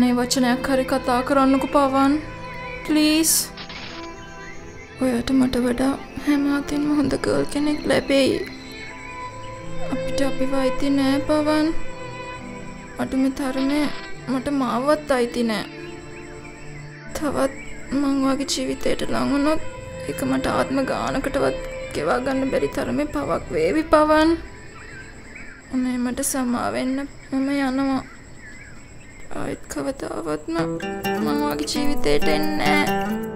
මේ වචනයක් හරි කතා කරන්නකු පවන්. ප්ලීස් ඔයට මට වඩා හැමාතින්ම හොඳ ගල් කෙනෙක් ලැබෙයි. අපිට අපි වයිති නෑ පවන්. මට මේ තරණය මට මාවත් අයිති නෑ. තවත් මං වගේ ජීවිතයට ලඟුණොත් එක මට ආත්ම ගානකටවත් ගෙවා ගන්න බැරි තරමේ පවක් වේවි පවන්. අනේ මට සමාවෙන්න මම යනවා. ආයෙත් කවදාවත්ම මං වගේ ජීවිතයට එන්නේ නෑ.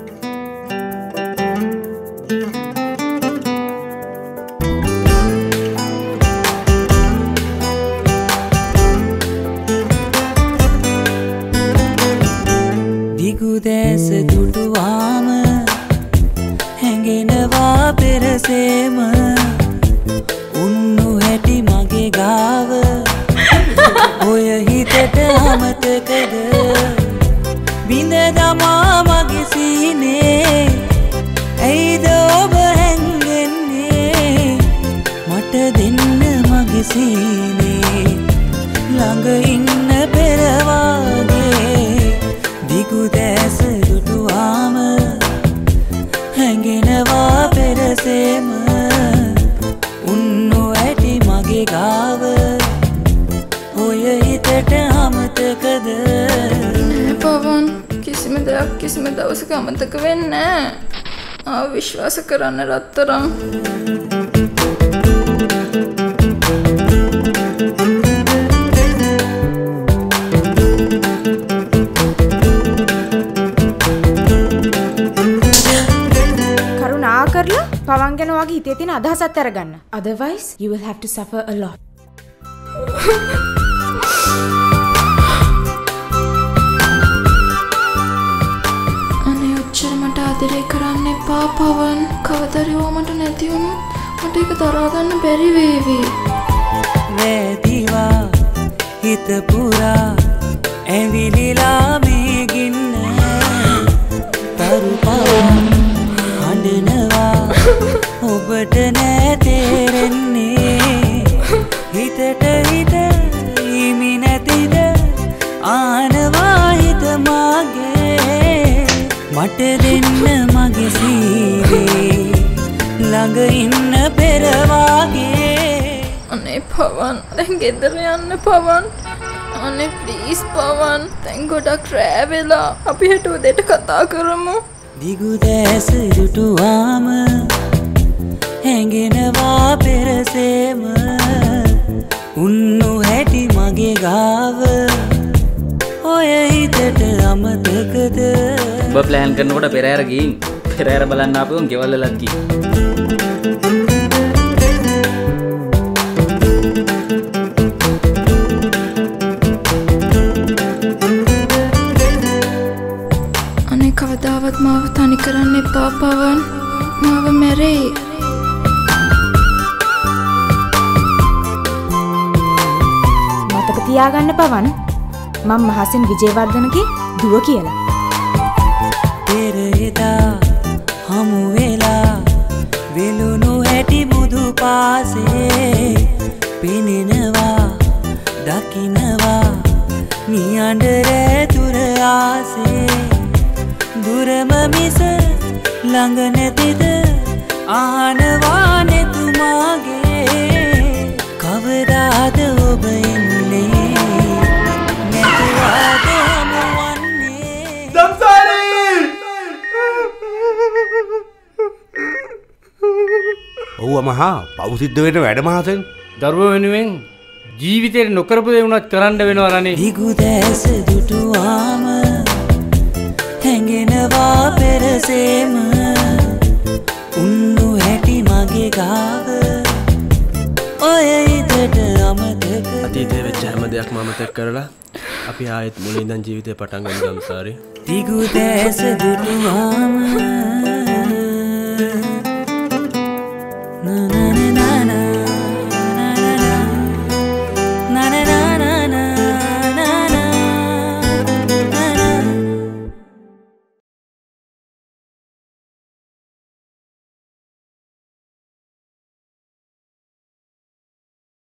දිගුදෑස දුටුවාම හැඟෙනවා පෙරසේම උන්නු හැටි මගේ ගාව ඔය හිතට අමතකද? බිඳ දමා කිසිම දෙයක් කිසිම දවසක අමතක වෙන්න ආ විශ්වාස කරන්න රත්තරම් කරුණා කරලා පවන් ගැන වගේ හිතේ තියෙන අදහසත් අරගන්න. Otherwise you will have to suffer a lot. ආදරේ කරන්න එපා පවන්. කවදරයෝ මට නැතිවුණොත් මට එක දරාගන්න බැරි වේවි. වැදිවා හිත පුරා ඇවිලිලා මේ ගින්න තරු පවන් හඬනවා. ඔබට නෑ මට දෙන්න මගේ සීවේ ළඟ ඉන්න පෙරවාගේ. අනේ පවන් දැන් ගෙදර යන්න පවන්. අනේ ප්ලීස් පවන් තැන් ගොඩක් රෑවෙලා අපි හට උදෙට කතා කරමු. දිගුදෑස දුටුවාම හැඟෙනවා පෙරසේම හිතට අමතකද? ඔබ ප්ලෑන් කරනකොට පෙරෑර ගින් පෙරෑර බලන්න අපුන් ගෙවල්ලලත්කි අනේ කවදාවත් මාව තනි කරන්න එපා පවන්. මාව මැරෙයි. මතක තියාගන්න පවන් මම මහසින් විජේවර්ධනගේ දුව කියලා. පෙර එදා හමු වෙලා වෙලුණු හැටි බුදු පාසේ පෙනෙනවා දකිනවා නියන්ඩරෑ තුර ආසේ දුරම මිස ළඟ නැතිද ආනවා නෙතුමාගේ කවදාද ඔබ ඔව්ව මහා පවසිද්ධ වෙන වැඩමහතෙන් දරුව වෙනුවෙන් ජීවිතයට නොකරපු දෙවුණත් කරන්න වෙනවා රනේ දිගුදෑස දුටුවාම හැඟෙනවා පෙරසේම. උන්නු හැටි මගේ ගාව ඔය හිතට අමතක. අතීතය වෙච්ච හැම දෙයක් මමතක් කරලා අපි ආයෙත් මුලින්දන් ජීවිතය පටන් ගන්න ගම්සාරි දිගුදෑස දුටුවාම na, na.